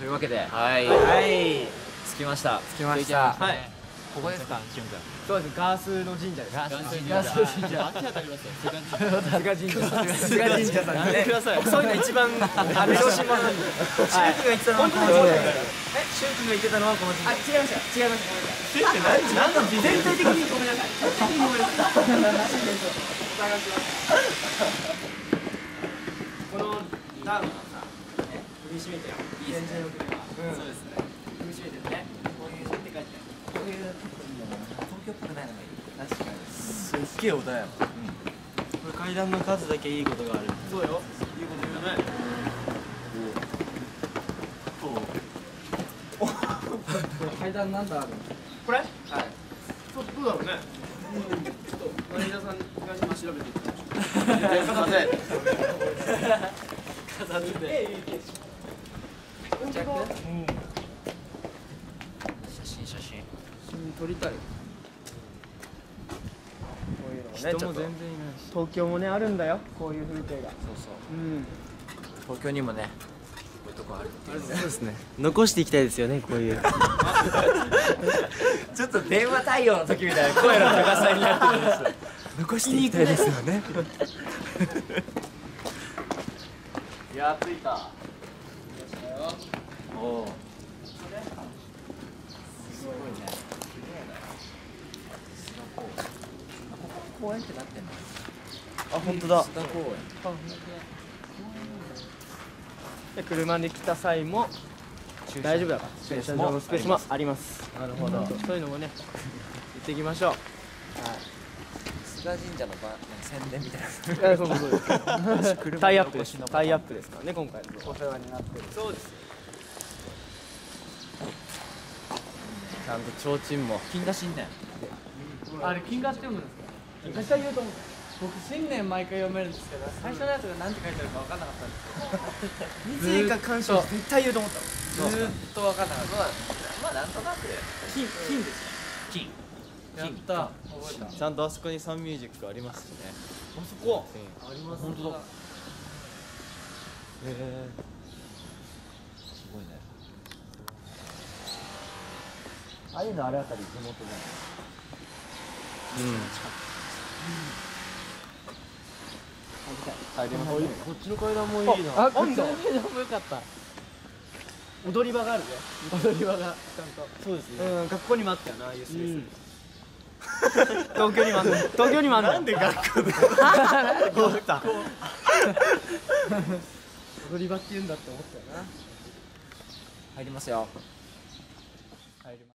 というわけではい。はい。着きました。着きました。はい。ここですかしゅんくん。そうですガースの神社。ですガース神社。ガース神社。あっち当たりますよ菅神社。菅神社。さんねそういうの一番あの小心者なんでシュン君が言ってたのはこの神社えシュン君が言ってたのはこの神社。あ違いました違いましたごめんなさい。何の全体的にごめんなさい。全体的にごめんなさい。このダウンのさね踏みしめてよいいですねそうですね踏みしめてねこういうって書いてこういう東京っぽくないのがいい確かにすっげえ穏やか、これ階段の数だけいいことがあるそうよいいこと言うねこれ階段なんだあるこれはいそうどうだろうねちょっとマネージャーさんが今調べていってすいません飾ってえいいいい本当だ写真写真。写真撮りたい。こういうのもね人もちょっと。全然いないし。東京もねあるんだよ。こういう風景が。そうそう。うん。東京にもねこういうとこあるっていうそうですね。残していきたいですよねこういう。ちょっと電話対応の時みたいな声の高さになってるんですよ。残していきたいですよね。いや着いたおおすごいね綺麗だよ菅公園あここ公園ってなってんのあ本当だ。菅公園で車で来た際も大丈夫だから。駐車場のスペースもあります。なるほど。そういうのもね行ってきましょう菅神社のば宣伝みたいな。えそうそうそう。ですタイアップです。タイアップですからね今回の。お世話になってる。そうです。ちゃんと提灯も。金田神殿あれ金河って読むんですか？絶対言うと思う。僕新年毎回読めるんですけど最初のやつが何て書いてあるか分かんなかったんです三井 か干渉絶対言うと思ったけどずーっと分かんなかっまあなんとなく。金金です金。たやった。覚えた。ちゃんとあそこにサンミュージックありますしね。あそこ？あります。本当だ。へえ。すごいね。ああいうのあれあたり地元じ入りますねこっちの階段もいいな。ゃんあ今度。もよかった。踊り場があるね踊り場が。ちゃんと。そうですね。うん学校にもあったよなああいうスペース東京にもあんの？東京にもあんの？なんで学校で？こうった。踊り場って言うんだって思ったよな。入りますよ。入ります